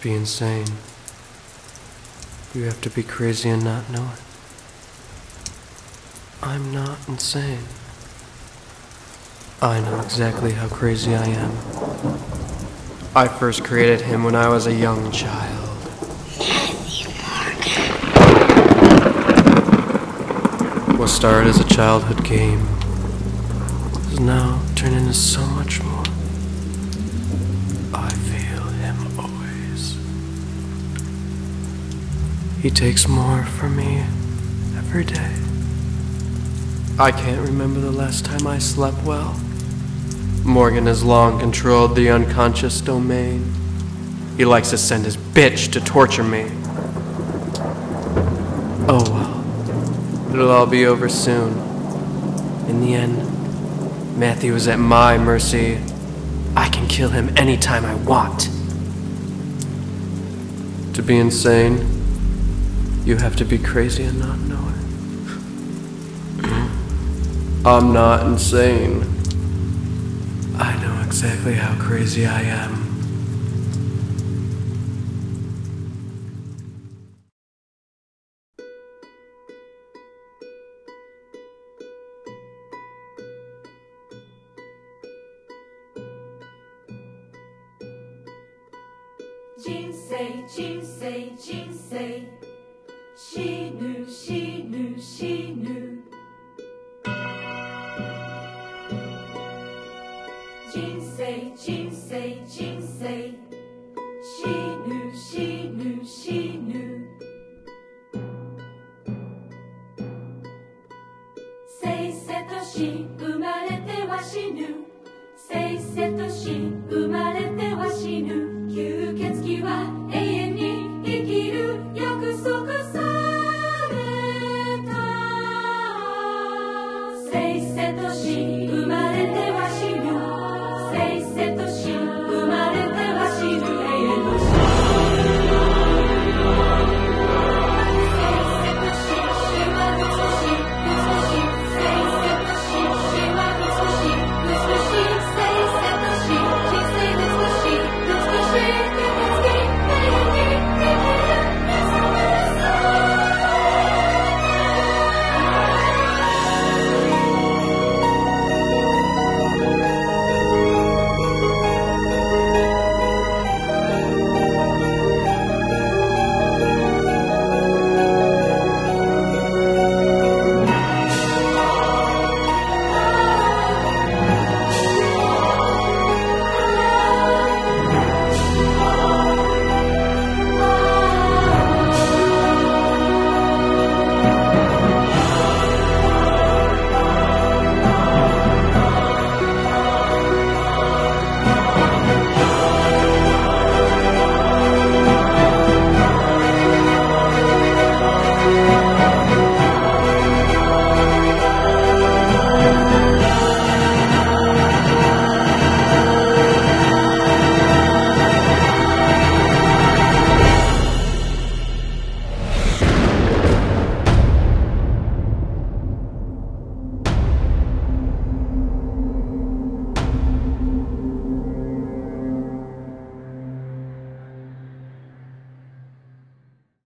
Be insane, you have to be crazy and not know it. I'm not insane. I know exactly how crazy I am. I first created him when I was a young child. What started as a childhood game has now turned into so much more. He takes more from me every day. I can't remember the last time I slept well. Morgan has long controlled the unconscious domain. He likes to send his bitch to torture me. Oh well. It'll all be over soon. In the end, Matthew is at my mercy. I can kill him anytime I want. To be insane, you have to be crazy and not know it. I'm not insane. I know exactly how crazy I am. Jinsei, Jinsei, Jinsei. 死ぬ死ぬ死ぬ。人生人生人生。死ぬ死ぬ死ぬ。せいせとし生まれては死ぬ。せいせとし生まれては死ぬ。